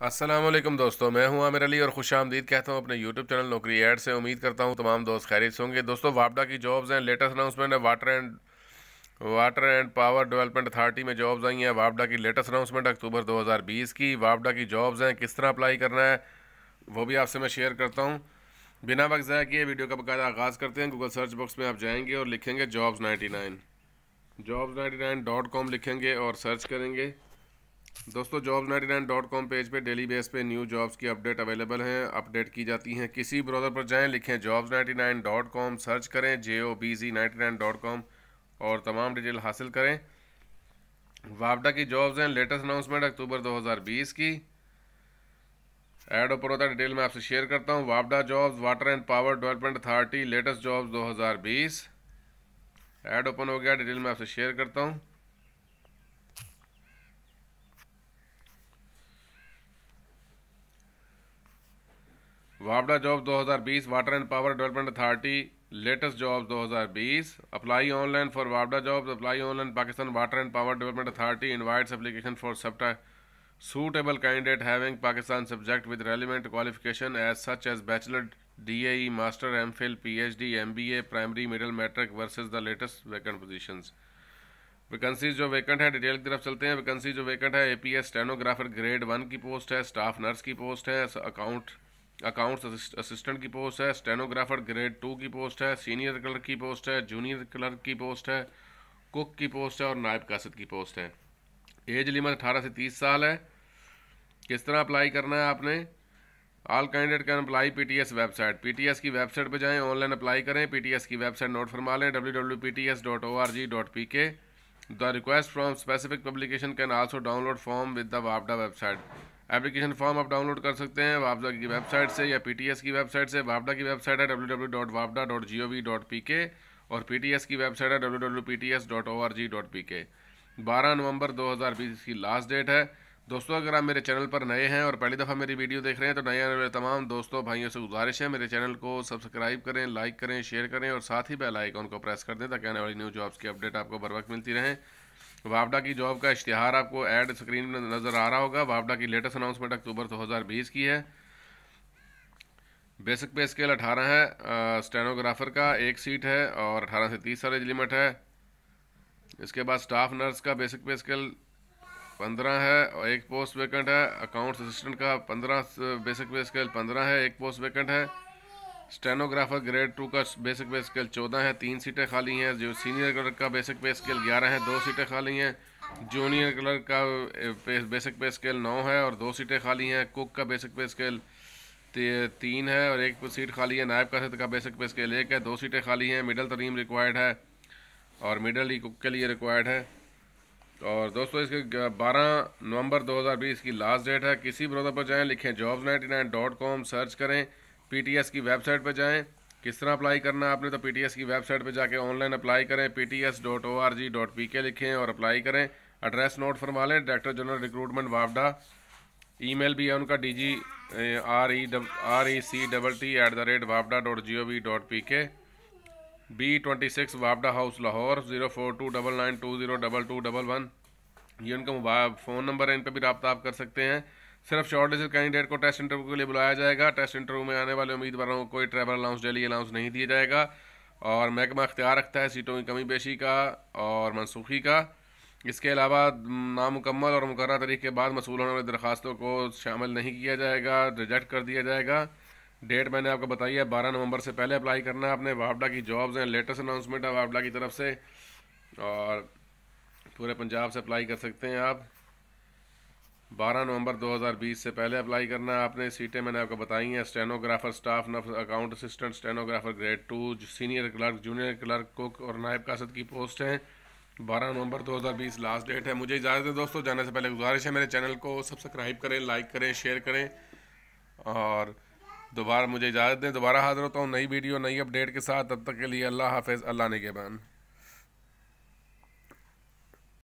असलम दोस्तों, मैं हूँ आमिर अली और खुश आमदीद कहता हूँ अपने यूट्यूब चैनल नौकरी एड से। उम्मीद करता हूँ तमाम दोस्त खैरियत से होंगे। दोस्तों, वापडा की जॉब्स हैं लेटेस्ट अनाउंसमेंट है water and water and power development authority में जॉब्स आई हैं। वापडा की लेटेस्ट अनाउंसमेंट अक्टूबर 2020 की। वापडा की जॉब्स हैं, किस तरह अप्लाई करना है, वो भी आपसे मैं शेयर करता हूँ। बिना वक्त ज़ाया किए वीडियो का बकायदा आगाज़ करते हैं। गूगल सर्च बॉक्स में आप जाएँगे और लिखेंगे jobs ninety nine jobs ninety nine dot com लिखेंगे और सर्च करेंगे। दोस्तों job ninety nine dot com page पे डेली बेस पे न्यू जॉब्स की अपडेट अवेलेबल हैं। अपडेट की जाती हैं किसी ब्राउज़र पर जाएँ, लिखें jobs ninety nine dot com search करें J O B G ninety nine dot com और तमाम डिटेल हासिल करें। वापडा की जॉब्स हैं लेटेस्ट अनाउंसमेंट अक्टूबर 2020 की। एड होता है डिटेल में आपसे शेयर करता हूँ। वापडा jobs water and power development authority latest jobs 2020 ad open हो गया डिटेल में आपसे शेयर करता हूँ। वापडा job 2020 water and power development authority latest job 2020 apply online for वापडा job apply online Pakistan water and power development authority invites application for सबटा suitable candidate having Pakistan subject with relevant qualification as such as bachelor DAE, master, MPhil, PhD, MBA, primary, middle, matric versus the latest vacant positions. Vacancies जो vacant है detail की तरफ़ चलते हैं vacancy जो vacant है APS stenographer grade one की post है स्टाफ नर्स की पोस्ट है अकाउंट अकाउंट्स असिस्टेंट की पोस्ट है, स्टेनोग्राफर ग्रेड टू की पोस्ट है, सीनियर क्लर्क की पोस्ट है, जूनियर क्लर्क की पोस्ट है, कुक की पोस्ट है और नायब कासद की पोस्ट है। एज लिमिट अठारह से तीस साल है। किस तरह अप्लाई करना है आपने? All candidate can apply PTS website PTS की वेबसाइट पर जाएँ ऑनलाइन अप्लाई करें पीटीएस की वेबसाइट नोट फरमा लें W W P T S dot O R G dot P K the request from specific publication can also download form with the वापडा website application form आप download कर सकते हैं वापडा की वेबसाइट से या पीटीएस की वेबसाइट से। वापडा की वेबसाइट है डब्ल्यू और पीटीएस की वेबसाइट है डब्ल्यू बारह नवंबर दो हज़ार बीस की लास्ट डेट है। दोस्तों, अगर आप मेरे चैनल पर नए हैं और पहली दफ़ा मेरी वीडियो देख रहे हैं तो नए आने वाले तमाम दोस्तों, भाइयों से गुजारिश है, मेरे चैनल को सब्सक्राइब करें लाइक करें शेयर करें और साथ ही बेल आइकॉन को प्रेस कर दें ताकि आने वाली न्यू जॉब्स की अपडेट आपको बर वक्त मिलती रहें। वापडा की जॉब का इश्तहार आपको एड स्क्रीन में नज़र आ रहा होगा। वापडा की लेटेस्ट अनाउंसमेंट अक्टूबर 2020 की है। बेसिक पे स्केल 18 है स्टेनोग्राफर का एक सीट है और 18 से 30 साल एज लिमिट है। इसके बाद स्टाफ नर्स का बेसिक पे स्केल 15 है और एक पोस्ट वैकेंट है, अकाउंट्स असिस्टेंट का 15 बेसिक पे स्केल 15 है, एक पोस्ट वैकेंट है। स्टेनोग्राफर ग्रेड टू का बेसिक पे स्केल चौदह है, तीन सीटें खाली हैं। जो सीनियर क्लर्क का बेसिक पे स्केल ग्यारह है, दो सीटें खाली हैं। जूनियर क्लर्क का बेसिक पे स्केल नौ है और दो सीटें खाली हैं। कुक का बेसिक पे स्केल तीन है और एक सीट खाली है। नायब का का बेसिक पे स्केल एक है, दो सीटें खाली हैं। मिडल तरीम रिक्वायर्ड है और मिडल ही कुक के लिए रिक्वायर्ड है। और दोस्तों, इसके 12 नवंबर 2020 की लास्ट डेट है। किसी ब्रोदर पर जाएँ, लिखें जॉब्स नाइन्टी सर्च करें। पीटीएस की वेबसाइट पर जाएँ। किस तरह अप्लाई करना है आपने तो पीटीएस की वेबसाइट पर जाके ऑनलाइन अप्लाई करें। P T S dot O R G dot P के लिखें और अप्लाई करें। एड्रेस नोट फरमा लें। डायरेक्टर जनरल रिक्रूटमेंट वापडा ईमेल भी है उनका D G R E R E C double T at the rate वापडा dot G O V dot P के B twenty six वापडा house Lahore zero four to double nine to zero double two double one ये उनका mobile phone number है इन पर भी रबता आप कर सकते हैं। सिर्फ़ शॉर्ट लिस्ट कैंडिडेट को टेस्ट इंटरव्यू के लिए बुलाया जाएगा। टेस्ट इंटरव्यू में आने वाले उम्मीदवारों को कोई ट्रैवल अलाउंस डेली अलाउंस नहीं दिया जाएगा। और महकमा अख्तियार रखता है सीटों की कमी पेशी का और मनसूखी का। इसके अलावा नामुकम्मल और मुकर तरीके के बाद मसूल होने वाली दरखास्तों को शामिल नहीं किया जाएगा रिजेक्ट कर दिया जाएगा। डेट मैंने आपको बताई है, बारह नवंबर से पहले अप्लाई करना है आपने। वापडा की जॉब्स हैं लेटेस्ट अनाउंसमेंट है वापडा की तरफ़ से। और पूरे पंजाब से अप्लाई कर सकते हैं आप। बारह नवंबर 2020 से पहले अप्लाई करना है। आपने सीटें मैंने आपको बताई हैं। Stenographer staff enough account assistant stenographer grade two senior clerk junior clerk cook और नायब कासद की पोस्ट हैं। बारह नवंबर 2020 लास्ट डेट है। मुझे इजाज़त है दोस्तों। जाने से पहले गुजारिश है मेरे चैनल को सब्सक्राइब करें लाइक करें शेयर करें और दोबारा मुझे इजाज़त दें। दोबारा हाजिर होता हूँ नई वीडियो नई अपडेट के साथ। तब तक के लिए अल्लाह हाफिज़, अल्लाह ने के